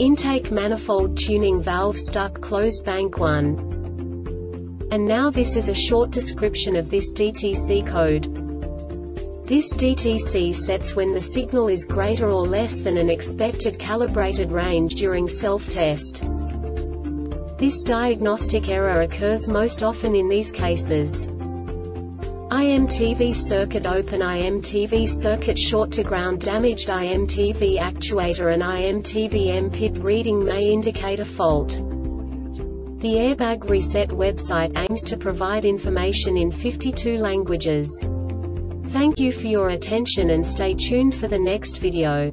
Intake manifold tuning valve stuck closed bank 1. And now this is a short description of this DTC code. This DTC sets when the signal is greater or less than an expected calibrated range during self-test. This diagnostic error occurs most often in these cases. IMTV circuit open IMTV circuit short to ground damaged IMTV actuator and IMTVM PID reading may indicate a fault. The Airbag Reset website aims to provide information in 52 languages. Thank you for your attention and stay tuned for the next video.